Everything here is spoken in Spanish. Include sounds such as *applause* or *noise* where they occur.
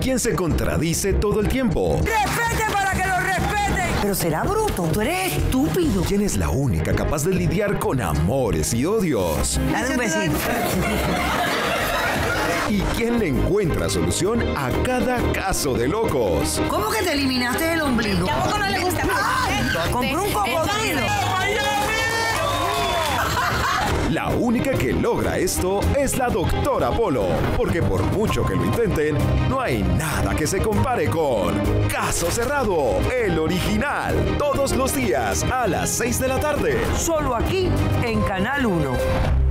quien se contradice todo el tiempo. ¡Respete para que lo respeten! Pero será bruto, tú eres estúpido. ¿Quién es la única capaz de lidiar con amores y odios? Dale un besito. *laughs* ¿Y quién le encuentra solución a cada caso de locos? ¿Cómo que te eliminaste el ombligo? Tampoco no le gusta. Compré un cocodrilo. La única que logra esto es la doctora Polo, porque por mucho que lo intenten, no hay nada que se compare con Caso Cerrado, el original, todos los días a las 6 de la tarde. Solo aquí en Canal 1.